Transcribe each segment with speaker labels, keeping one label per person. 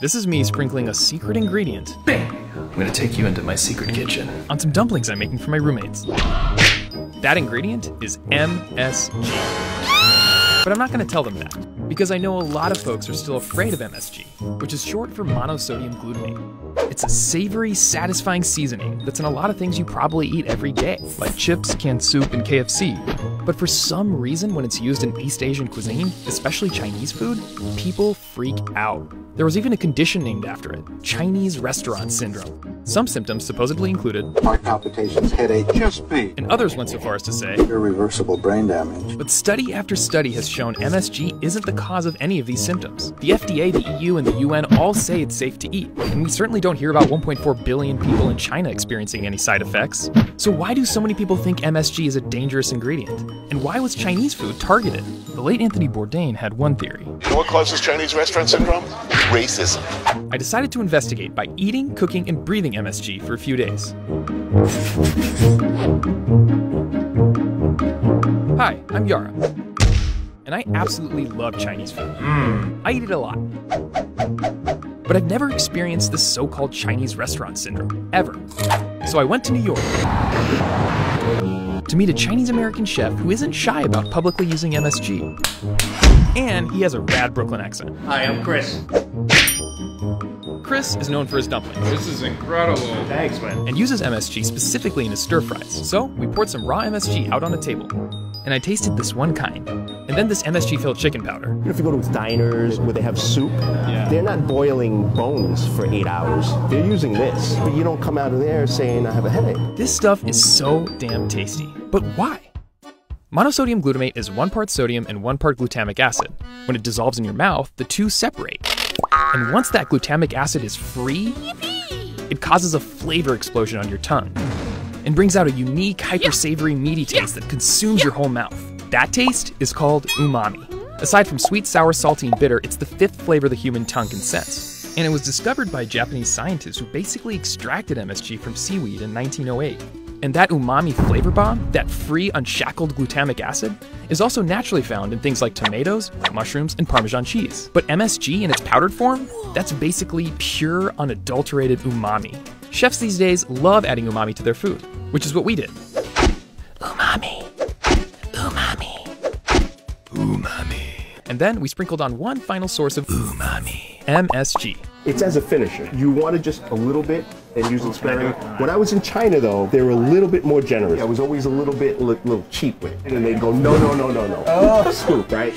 Speaker 1: This is me sprinkling a secret ingredient
Speaker 2: Bang! I'm gonna take you into my secret kitchen.
Speaker 1: on some dumplings I'm making for my roommates. That ingredient is MSG. But I'm not going to tell them that, because I know a lot of folks are still afraid of MSG, which is short for monosodium glutamate. It's a savory, satisfying seasoning that's in a lot of things you probably eat every day, like chips, canned soup, and KFC. But for some reason, when it's used in East Asian cuisine, especially Chinese food, people freak out. There was even a condition named after it Chinese restaurant syndrome. Some symptoms supposedly included,
Speaker 3: Heart palpitations, headache, chest pain,
Speaker 1: and others went so far as to say,
Speaker 3: irreversible brain damage.
Speaker 1: But study after study has shown MSG isn't the cause of any of these symptoms. The FDA, the EU, and the UN all say it's safe to eat, and we certainly don't hear about 1.4 billion people in China experiencing any side effects. So why do so many people think MSG is a dangerous ingredient? And why was Chinese food targeted? The late Anthony Bourdain had one theory.
Speaker 4: You know what causes Chinese restaurant syndrome? Racism.
Speaker 1: I decided to investigate by eating, cooking, and breathing MSG for a few days. Hi, I'm Yara. And I absolutely love Chinese food. Hmm. I eat it a lot. But I've never experienced this so called Chinese restaurant syndrome, ever. So I went to New York to meet a Chinese American chef who isn't shy about publicly using MSG. And he has a rad Brooklyn accent.
Speaker 5: Hi, I'm Chris.
Speaker 1: Chris is known for his dumplings.
Speaker 6: This is incredible.
Speaker 5: Thanks, man.
Speaker 1: and uses MSG specifically in his stir fries. So we poured some raw MSG out on a table, and I tasted this one kind, and then this MSG filled chicken powder.
Speaker 7: If you go to diners where they have soup, they're not boiling bones for eight hours. They're using this. But you don't come out of there saying, I have a headache.
Speaker 1: This stuff is so damn tasty. But why? Monosodium glutamate is one part sodium and one part glutamic acid. When it dissolves in your mouth, the two separate. And once that glutamic acid is free, it causes a flavor explosion on your tongue and brings out a unique, hyper savory, meaty taste that consumes your whole mouth. That taste is called umami. Aside from sweet, sour, salty, and bitter, it's the fifth flavor the human tongue can sense. And it was discovered by Japanese scientists who basically extracted MSG from seaweed in 1908. And that umami flavor bomb, that free, unshackled glutamic acid, is also naturally found in things like tomatoes, mushrooms, and Parmesan cheese. But MSG in its powdered form, that's basically pure, unadulterated umami. Chefs these days love adding umami to their food, which is what we did. And then we sprinkled on one final source of
Speaker 2: Umami.
Speaker 1: MSG.
Speaker 7: It's as a finisher. You want to just a little bit and use it sparingly. When I was in China, though, they were a little bit more generous. I was always a little bit, li- little cheap with it. And then they go, no, no, no, no, no. Oh. Scoop, right?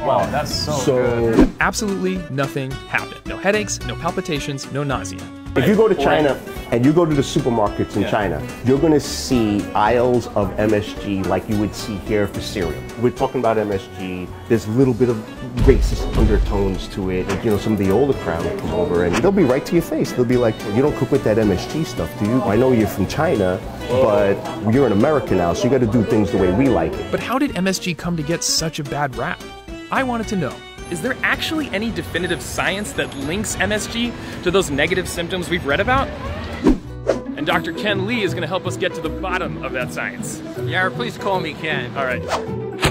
Speaker 6: Wow, that's so,
Speaker 7: So
Speaker 1: Absolutely nothing happened. No headaches, no palpitations, no nausea.
Speaker 7: If you go to China and you go to the supermarkets in China, you're going to see aisles of MSG like you would see here for cereal. We're talking about MSG. There's a little bit of racist undertones to it. You know, some of the older crowd will come over and they'll be right to your face. They'll be like, "You don't cook with that MSG stuff, do you? I know you're from China, but you're an American now, so you got to do things the way we like it."
Speaker 1: But how did MSG come to get such a bad rap? I wanted to know. Is there actually any definitive science that links MSG to those negative symptoms we've read about? And Dr. Ken Lee is going to help us get to the bottom of that science.
Speaker 5: Yara, please call me Ken.
Speaker 1: All right.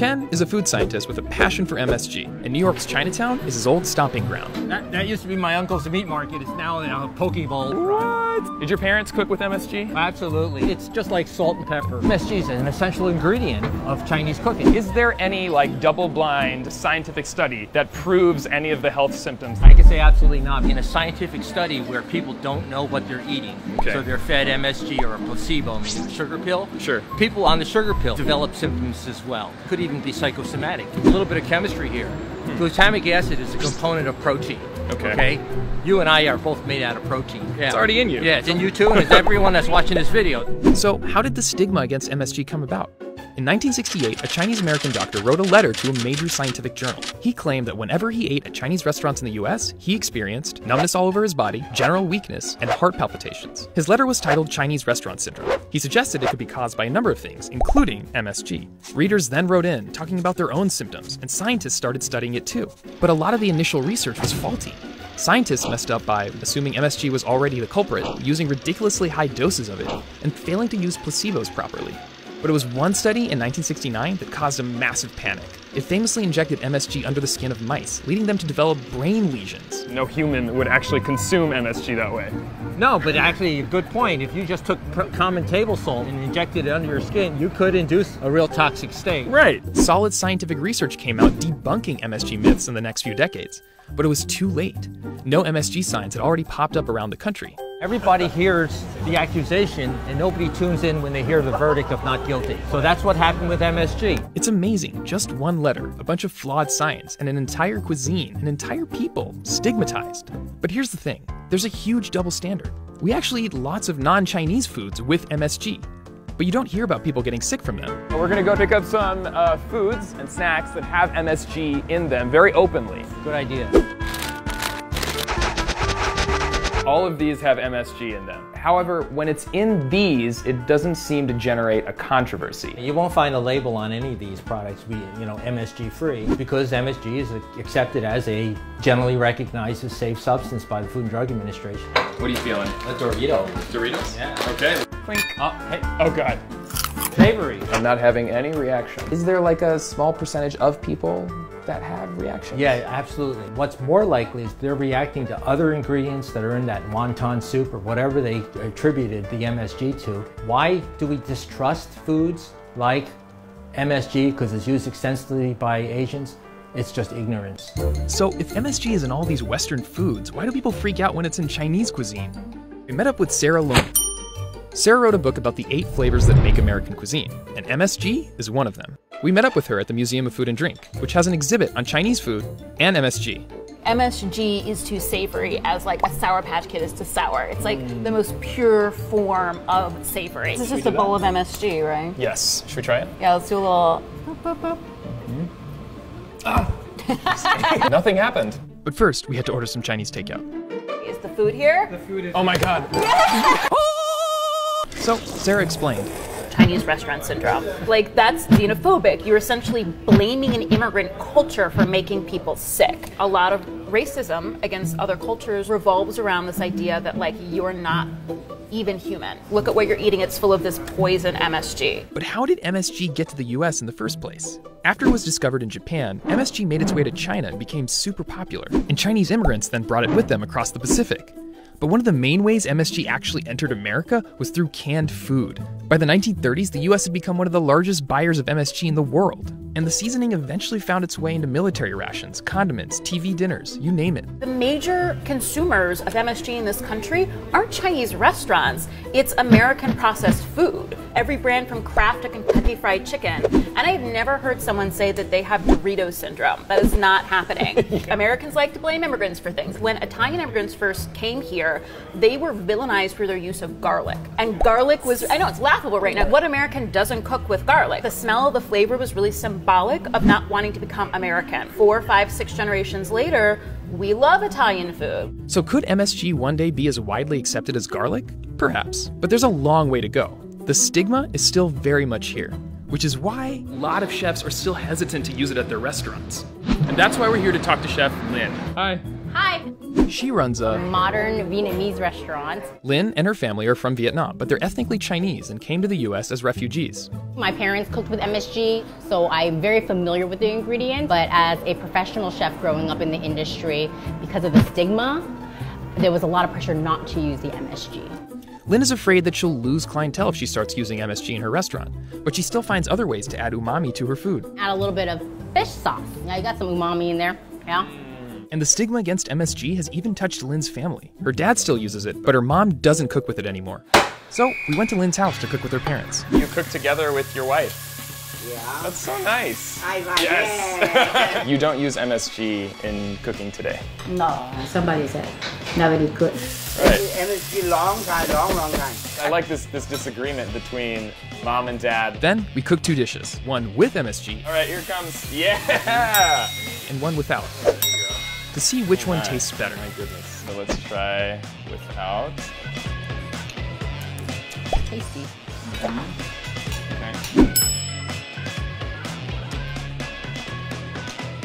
Speaker 1: Ken is a food scientist with a passion for MSG, and New York's Chinatown is his old stomping ground.
Speaker 5: That, that used to be my uncle's meat market. It's now a poke bowl.
Speaker 1: What? Did your parents cook with MSG?
Speaker 5: Absolutely. It's just like salt and pepper. MSG is an essential ingredient of Chinese cooking.
Speaker 1: Is there any like double-blind scientific study that proves any of the health symptoms?
Speaker 5: I can say absolutely not. In a scientific study where people don't know what they're eating,
Speaker 1: Okay.
Speaker 5: so they're fed MSG or a placebo, a sugar pill.
Speaker 1: Sure.
Speaker 5: People on the sugar pill develop symptoms as well. Could even be psychosomatic. A little bit of chemistry here. Glutamic acid is a component of protein.
Speaker 1: Hmm. Okay.
Speaker 5: Okay. You and I are both made out of protein. Yeah.
Speaker 1: It's already in you.
Speaker 5: Yeah, it's in you too, and it's everyone that's watching this video.
Speaker 1: So, how did the stigma against MSG come about? In 1968, a Chinese American doctor wrote a letter to a major scientific journal. He claimed that whenever he ate at Chinese restaurants in the US, he experienced numbness all over his body, general weakness, and heart palpitations. His letter was titled Chinese Restaurant Syndrome. He suggested it could be caused by a number of things, including MSG. Readers then wrote in, talking about their own symptoms, and scientists started studying it too. But a lot of the initial research was faulty. Scientists messed up by assuming MSG was already the culprit, using ridiculously high doses of it, and failing to use placebos properly. But it was one study in 1969 that caused a massive panic. It famously injected MSG under the skin of mice, leading them to develop brain lesions.
Speaker 6: No human would actually consume MSG that way.
Speaker 5: No, but actually, good point. If you just took pr- common table salt and injected it under your skin, you could induce a real toxic state.
Speaker 6: Right.
Speaker 1: Solid scientific research came out debunking MSG myths in the next few decades. But it was too late. No MSG signs had already popped up around the country.
Speaker 5: Everybody hears the accusation, and nobody tunes in when they hear the verdict of not guilty. So that's what happened with MSG.
Speaker 1: It's amazing. Just one letter, a bunch of flawed science, and an entire cuisine, an entire people stigmatized. But here's the thing there's a huge double standard. We actually eat lots of non Chinese foods with MSG, but you don't hear about people getting sick from them.
Speaker 6: We're gonna go pick up some uh, foods and snacks that have MSG in them very openly.
Speaker 5: Good idea.
Speaker 6: All of these have MSG in them. However, when it's in these, it doesn't seem to generate a controversy.
Speaker 5: You won't find a label on any of these products, be you know MSG free, because MSG is accepted as a generally recognized as safe substance by the Food and Drug Administration.
Speaker 6: What are you feeling?
Speaker 5: A Dorito.
Speaker 6: Doritos?
Speaker 5: Yeah.
Speaker 6: Okay. Clink.
Speaker 5: Oh, hey,
Speaker 6: Oh god.
Speaker 5: Savory.
Speaker 6: I'm not having any reaction. Is there like a small percentage of people that have reactions?
Speaker 5: Yeah, absolutely. What's more likely is they're reacting to other ingredients that are in that wonton soup or whatever they attributed the MSG to. Why do we distrust foods like MSG because it's used extensively by Asians? It's just ignorance.
Speaker 1: So, if MSG is in all these Western foods, why do people freak out when it's in Chinese cuisine? We met up with Sarah Lohman. Sarah wrote a book about the eight flavors that make American cuisine, and MSG is one of them. We met up with her at the Museum of Food and Drink, which has an exhibit on Chinese food and MSG.
Speaker 8: MSG is to savory as like a Sour Patch Kid is to sour. It's like the most pure form of savory. This is just a bowl of MSG, right?
Speaker 6: Yes. Should we try it?
Speaker 8: Yeah, let's do a little. Mm-hmm. Ah.
Speaker 6: Nothing happened.
Speaker 1: But first, we had to order some Chinese takeout.
Speaker 8: Is the food here? The food is.
Speaker 6: Oh my god.
Speaker 1: So, Sarah explained
Speaker 8: Chinese restaurant syndrome. Like that's xenophobic. You're essentially blaming an immigrant culture for making people sick. A lot of racism against other cultures revolves around this idea that like you're not even human. Look at what you're eating. It's full of this poison MSG.
Speaker 1: But how did MSG get to the US in the first place? After it was discovered in Japan, MSG made its way to China and became super popular, and Chinese immigrants then brought it with them across the Pacific. But one of the main ways MSG actually entered America was through canned food. By the 1930s, the US had become one of the largest buyers of MSG in the world, and the seasoning eventually found its way into military rations, condiments, TV dinners, you name it.
Speaker 8: The major consumers of MSG in this country aren't Chinese restaurants, it's American processed food. Every brand from Kraft to Kentucky Fried Chicken. And I've never heard someone say that they have Dorito syndrome. That is not happening. Americans like to blame immigrants for things. When Italian immigrants first came here, they were villainized for their use of garlic. And garlic was, I know it's laughable right now. What American doesn't cook with garlic? The smell, the flavor was really symbolic of not wanting to become American. Four, five, six generations later, we love Italian food.
Speaker 1: So could MSG one day be as widely accepted as garlic? Perhaps. But there's a long way to go. The stigma is still very much here, which is why a lot of chefs are still hesitant to use it at their restaurants. And that's why we're here to talk to Chef Lin.
Speaker 6: Hi.
Speaker 9: Hi,
Speaker 1: She runs a.
Speaker 9: modern Vietnamese restaurant.
Speaker 1: Lin and her family are from Vietnam, but they're ethnically Chinese and came to the US as refugees.
Speaker 9: My parents cooked with MSG, so I'm very familiar with the ingredients. But as a professional chef growing up in the industry, because of the stigma, there was a lot of pressure not to use the MSG.
Speaker 1: Lin is afraid that she'll lose clientele if she starts using MSG in her restaurant, but she still finds other ways to add umami to her food.
Speaker 9: Add a little bit of fish sauce. Now you got some umami in there, yeah?
Speaker 1: And the stigma against MSG has even touched Lynn's family. Her dad still uses it, but her mom doesn't cook with it anymore. So we went to Lynn's house to cook with her parents.
Speaker 6: You cook together with your wife. Yeah. That's so nice. yes. you don't use MSG in cooking today.
Speaker 10: No, somebody said nobody could.
Speaker 6: Right.
Speaker 11: MSG long time, long, long time.
Speaker 6: I like this this disagreement between mom and dad.
Speaker 1: Then we cooked two dishes, one with MSG
Speaker 6: All right, here comes. Yeah.
Speaker 1: and one without, to see which one
Speaker 6: All right.
Speaker 1: tastes better.
Speaker 6: My goodness. So let's try without.
Speaker 9: Tasty.
Speaker 6: Okay.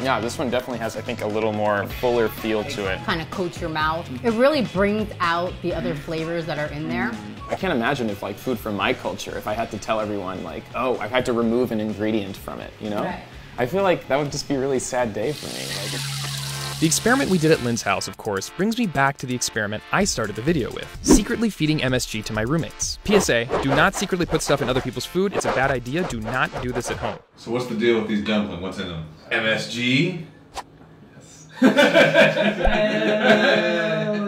Speaker 6: Yeah, this one definitely has, I think, a little more fuller feel to it.
Speaker 9: Kind of coats your mouth. It really brings out the other mm. flavors that are in mm. there.
Speaker 6: I can't imagine if like food from my culture, if I had to tell everyone like, oh, I've had to remove an ingredient from it, you know?
Speaker 10: Right.
Speaker 6: I feel like that would just be a really sad day for me. Like,
Speaker 1: The experiment we did at Lynn's house, of course, brings me back to the experiment I started the video with secretly feeding MSG to my roommates. PSA do not secretly put stuff in other people's food, it's a bad idea, do not do this at home.
Speaker 12: So what's the deal with these dumplings? What's in them? MSG.
Speaker 1: Hell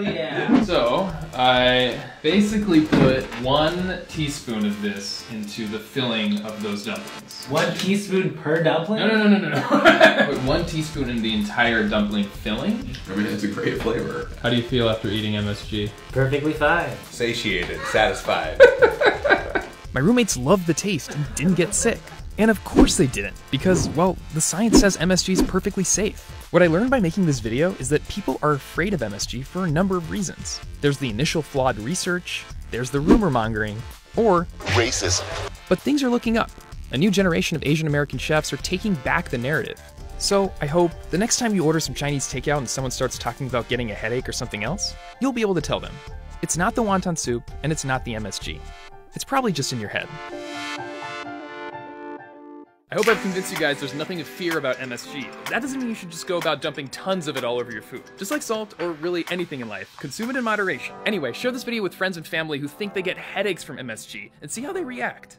Speaker 1: yeah. So, I basically put one teaspoon of this into the filling of those dumplings.
Speaker 5: One teaspoon per dumpling?
Speaker 1: No, no, no, no, no, no. put one teaspoon in the entire dumpling filling.
Speaker 12: I mean, it's a great flavor.
Speaker 1: How do you feel after eating MSG?
Speaker 5: Perfectly fine.
Speaker 12: Satiated, satisfied.
Speaker 1: My roommates loved the taste and didn't get sick. And of course they didn't, because, well, the science says MSG is perfectly safe. What I learned by making this video is that people are afraid of MSG for a number of reasons. There's the initial flawed research, there's the rumor mongering, or
Speaker 4: racism.
Speaker 1: But things are looking up. A new generation of Asian American chefs are taking back the narrative. So I hope the next time you order some Chinese takeout and someone starts talking about getting a headache or something else, you'll be able to tell them. It's not the wonton soup and it's not the MSG. It's probably just in your head. I hope I've convinced you guys there's nothing to fear about MSG. That doesn't mean you should just go about dumping tons of it all over your food. Just like salt, or really anything in life, consume it in moderation. Anyway, share this video with friends and family who think they get headaches from MSG, and see how they react.